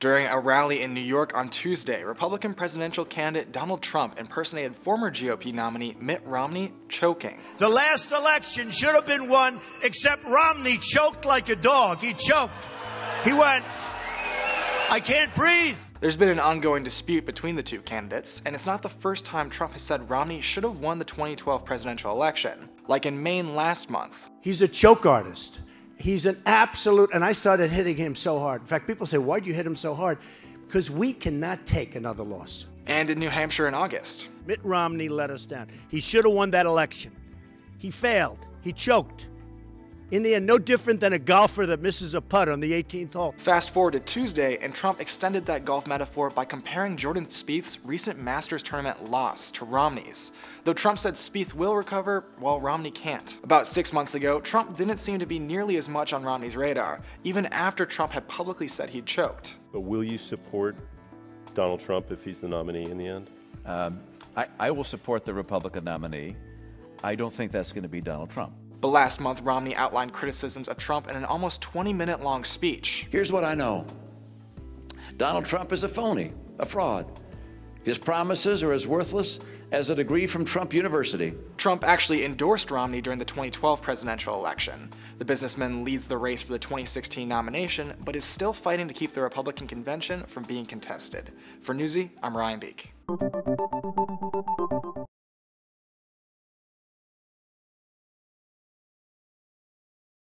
During a rally in New York on Tuesday, Republican presidential candidate Donald Trump impersonated former GOP nominee Mitt Romney choking. The last election should have been won, except Romney choked like a dog. He choked. He went, I can't breathe. There's been an ongoing dispute between the two candidates, and it's not the first time Trump has said Romney should have won the 2012 presidential election, like in Maine last month. He's a choke artist. He's an absolute, and I started hitting him so hard. In fact, people say, Why'd you hit him so hard? Because we cannot take another loss. And in New Hampshire in August. Mitt Romney let us down. He should have won that election. He failed. He choked. In the end, no different than a golfer that misses a putt on the 18th hole. Fast forward to Tuesday, and Trump extended that golf metaphor by comparing Jordan Spieth's recent Masters tournament loss to Romney's. Though Trump said Spieth will recover, while Romney can't. About six months ago, Trump didn't seem to be nearly as much on Romney's radar, even after Trump had publicly said he'd choked. But will you support Donald Trump if he's the nominee in the end? Um, I, I will support the Republican nominee. I don't think that's going to be Donald Trump. But last month, Romney outlined criticisms of Trump in an almost 20 minute long speech. Here's what I know Donald Trump is a phony, a fraud. His promises are as worthless as a degree from Trump University. Trump actually endorsed Romney during the 2012 presidential election. The businessman leads the race for the 2016 nomination, but is still fighting to keep the Republican convention from being contested. For Newsy, I'm Ryan Beek.